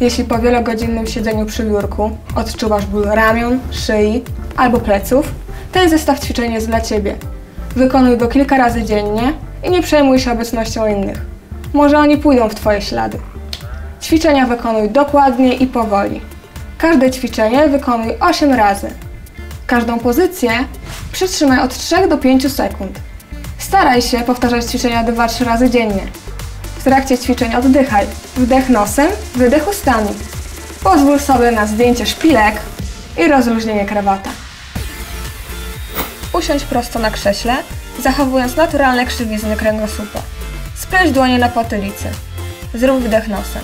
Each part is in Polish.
Jeśli po wielogodzinnym siedzeniu przy biurku odczuwasz ból ramion, szyi albo pleców, ten zestaw ćwiczeń jest dla Ciebie. Wykonuj go kilka razy dziennie i nie przejmuj się obecnością innych. Może oni pójdą w Twoje ślady. Ćwiczenia wykonuj dokładnie i powoli. Każde ćwiczenie wykonuj 8 razy. Każdą pozycję przytrzymaj od 3 do 5 sekund. Staraj się powtarzać ćwiczenia 2-3 razy dziennie. Trakcie ćwiczeń oddychaj. Wdech nosem, wydech ustami. Pozwól sobie na zdjęcie szpilek i rozluźnienie krawata. Usiądź prosto na krześle, zachowując naturalne krzywizny kręgosłupa. Spleć dłonie na potylicy. Zrób wdech nosem.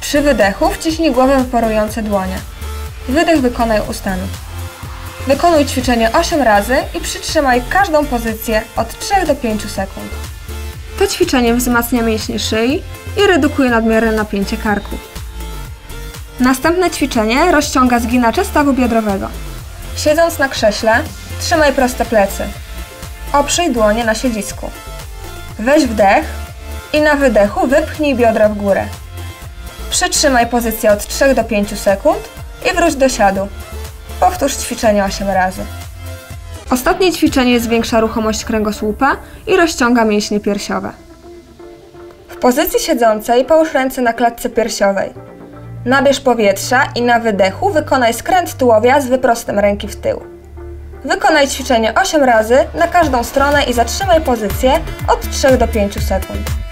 Przy wydechu wciśnij głowę w parujące dłonie. Wydech wykonaj ustami. Wykonuj ćwiczenie 8 razy i przytrzymaj każdą pozycję od 3 do 5 sekund. To ćwiczenie wzmacnia mięśnie szyi i redukuje nadmierne napięcie karku. Następne ćwiczenie rozciąga zginacze stawu biodrowego. Siedząc na krześle, trzymaj proste plecy. Oprzyj dłonie na siedzisku. Weź wdech i na wydechu wypchnij biodra w górę. Przytrzymaj pozycję od 3 do 5 sekund i wróć do siadu. Powtórz ćwiczenie 8 razy. Ostatnie ćwiczenie zwiększa ruchomość kręgosłupa i rozciąga mięśnie piersiowe. W pozycji siedzącej połóż ręce na klatce piersiowej. Nabierz powietrza i na wydechu wykonaj skręt tułowia z wyprostem ręki w tył. Wykonaj ćwiczenie 8 razy na każdą stronę i zatrzymaj pozycję od 3 do 5 sekund.